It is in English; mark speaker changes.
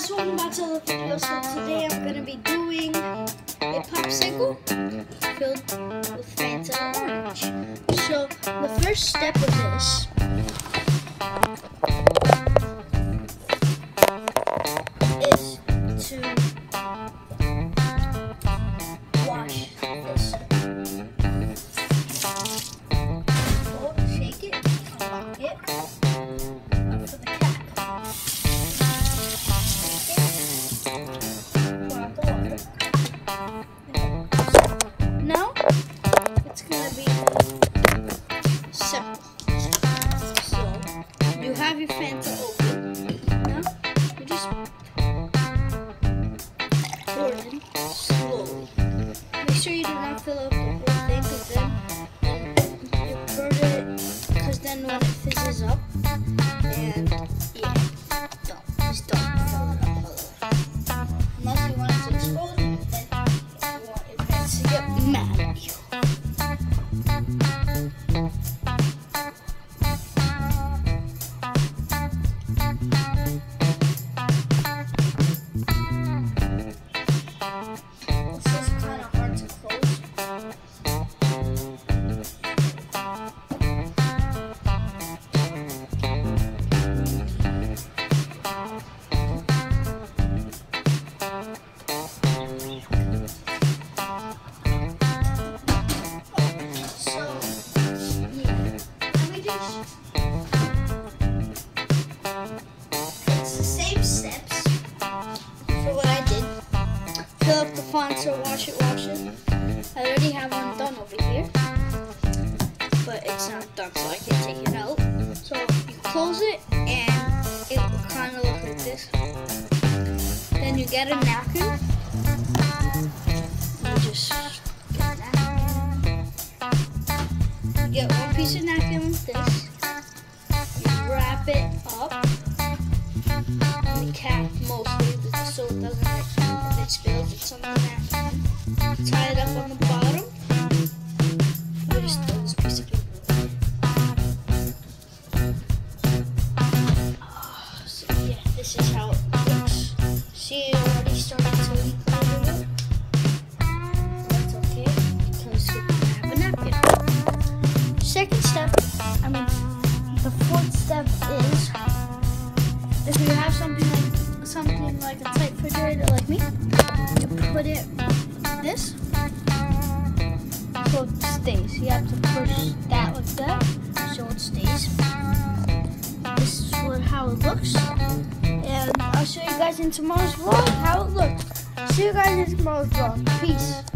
Speaker 1: guys, welcome back to the video. So today I'm gonna be doing a popsicle filled with Fanta orange. So the first step of this Now it's gonna be simple. So you have your Fanta open. Now you just pour it slowly. Make sure you do not fill up the whole thing, because then you burn it. Because then when it fizzes up, and yeah, Fanta, wash it, wash it. I already have one done over here. But it's not done, so I can take it out. So you close it, and it will kind of look like this. Then you get a napkin. You just get a napkin. You get one piece of napkin like this. Tie it up on the bottom. I just throw this piece of paper. Ah, So yeah, this is how it looks. See, already to leak. That's okay, because have a napkin. Second step, I mean, the fourth step is if you have something like something like a tight refrigerator like me, you put it like this so it stays. You have to push that like that so it stays. This is what how it looks. And I'll show you guys in tomorrow's vlog how it looks. See you guys in tomorrow's vlog. Peace.